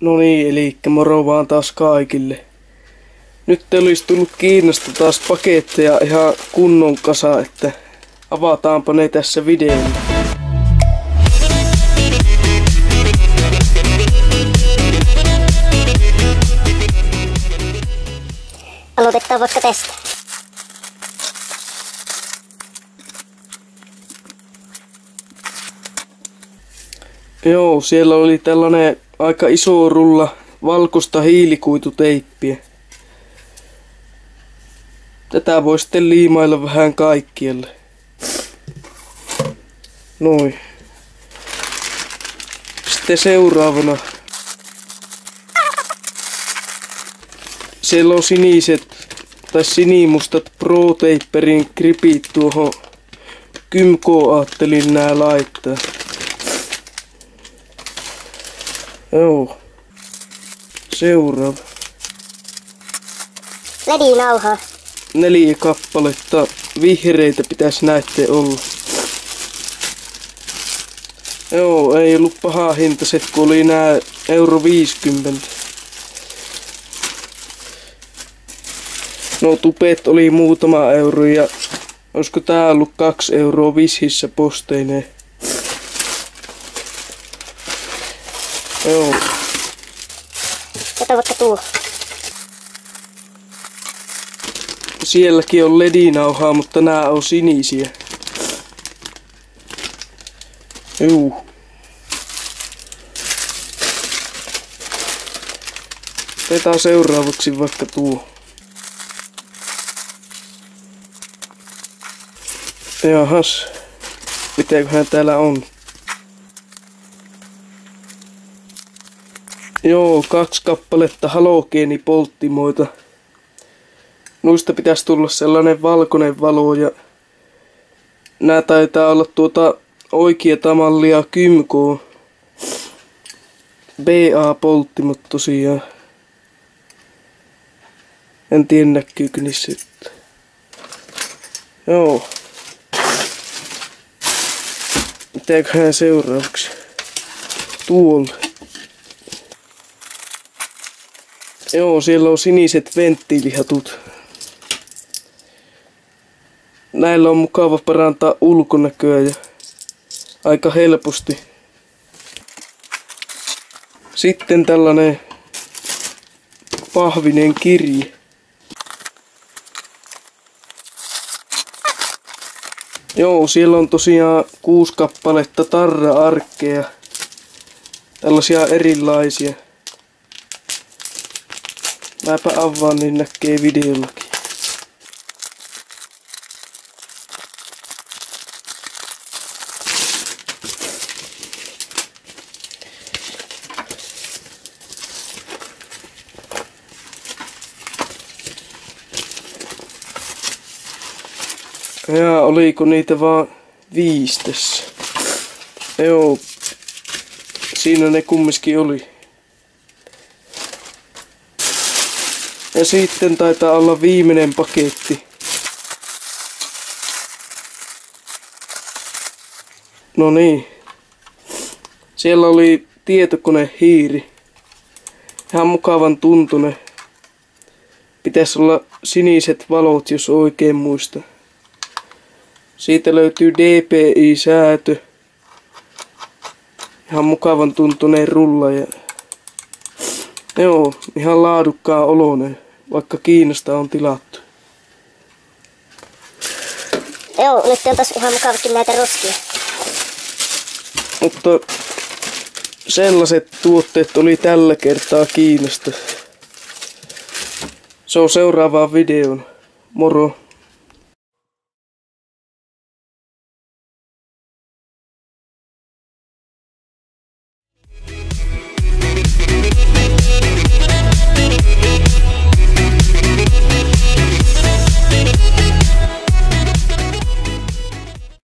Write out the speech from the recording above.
No niin, eli moro vaan taas kaikille. Nyt olisi tullut Kiinasta taas paketteja ihan kunnon kasa, että avataanpa ne tässä videolla. Aloitetaan vaikka tästä. Joo, siellä oli tällainen aika iso rulla valkoista hiilikuituteippiä. Tätä voi sitten liimailla vähän kaikkialle. Noin. Sitten seuraavana. Siellä on siniset tai sinimustat Pro Taperin gripit tuohon Kymko ajattelin nää laittaa. Joo. Seuraava. Ledinauha. Neljä kappaletta vihreitä pitäisi näette olla. Joo, ei ollut paha hintaiset, kun oli nää euro 50. No tupet oli muutama euro ja olisiko tää ollut kaksi euroa vishissä posteineen. Joo. Ota vaikka tuo. Sielläkin on ledinauhaa, mutta nämä on sinisiä. Juu. Otetaan seuraavaksi vaikka tuo. Jahas. Mitäköhän täällä on? Joo, kaksi kappaletta halogeenipolttimoita. Noista pitäisi tulla sellainen valkoinen valo ja nää taitaa olla tuota oikeata mallia Kymko. BA-polttimot tosiaan. En tiedä näkyykö niissä. Joo. Mitäköhän seuraavaksi? Tuolla. Joo, siellä on siniset venttiilihatut. Näillä on mukava parantaa ulkonäköä ja aika helposti. Sitten tällainen pahvinen kirje. Joo, siellä on tosiaan kuusi kappaletta tarra-arkkeja. Tällaisia erilaisia. Mäpä avaan, niin näkee videollakin. Ja oliko niitä vaan viisi tässä? Joo. Siinä ne kumminkin oli. Ja sitten taitaa olla viimeinen paketti. No niin. Siellä oli tietokone hiiri. Ihan mukavan tuntune. Pitäisi olla siniset valot, jos oikein muista. Siitä löytyy DPI-säätö. Ihan mukavan tuntuneen rulla ja Joo, ihan laadukkaa oloinen, vaikka Kiinasta on tilattu. Joo, nyt on tossa ihan mukavakin näitä roskia. Mutta sellaiset tuotteet oli tällä kertaa Kiinasta. Se on seuraavaan videon. Moro!